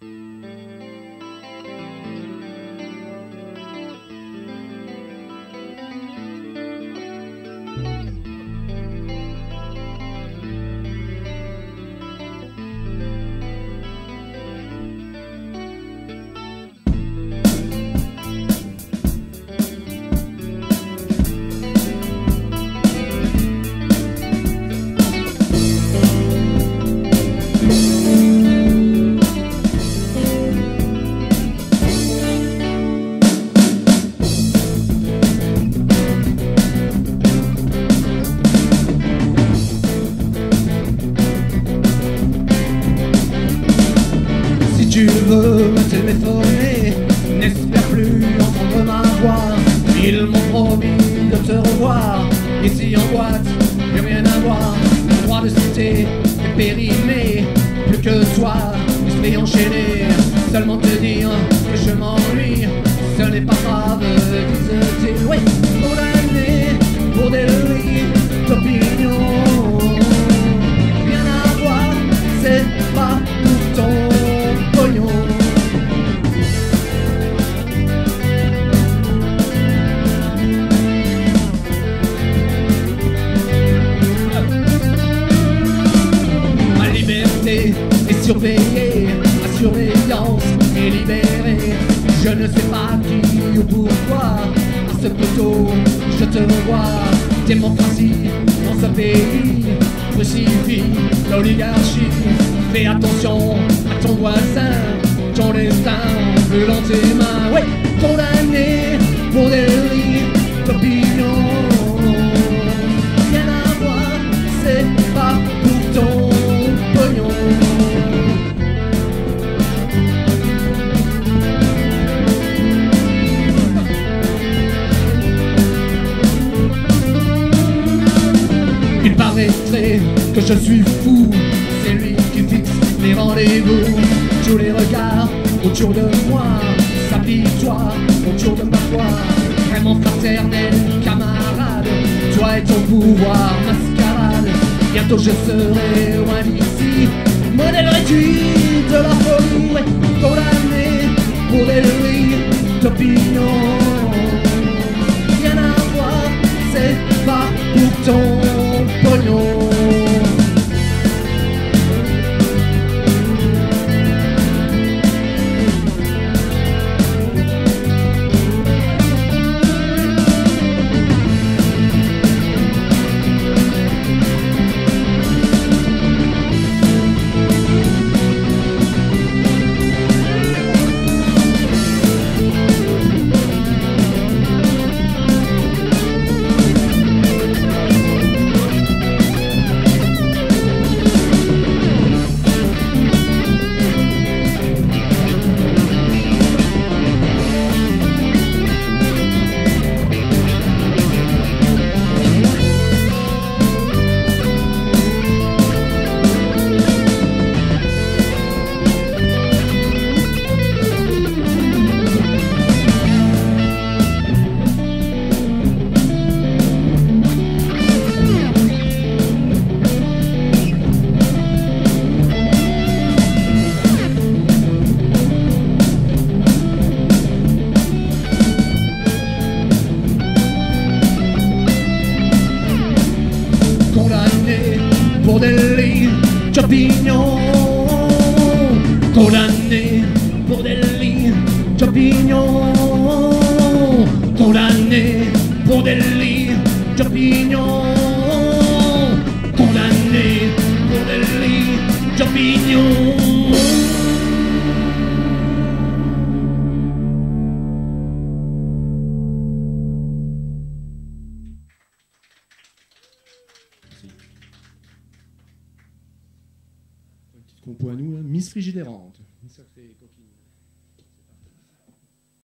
Música me téléphoner, n'espère plus entendre ma voix. Ils m'ont promis de te revoir. Ici en boîte, plus rien à voir. Le droit de citer est périmé. Plus que toi, je vais enchaîner. Seulement te est surveillée, ma surveillance est libérée. Je ne sais pas qui ou pourquoi, à ce poteau je te revois. Démocratie dans ce pays, crucifie l'oligarchie. Fais attention à ton voisin, ton destin brûle dans tes mains. Ouais, condamné pour des délits d'opinion. Il paraîtrait que je suis fou, c'est lui qui fixe les rendez-vous. Tous les regards autour de moi s'apitoient autour de ma foi. Vraiment fraternel, camarade, toi et ton pouvoir mascarade. Bientôt je serai loin d'ici, modèle réduit de la folie, condamné pour des d'opinion. Rien à voir, c'est pas pour ton condamné pour des lits d'opinion. Condamné pour des lits d'opinion. Condamné pour des lits d'opinion. À nous, là. Miss Frigidérante.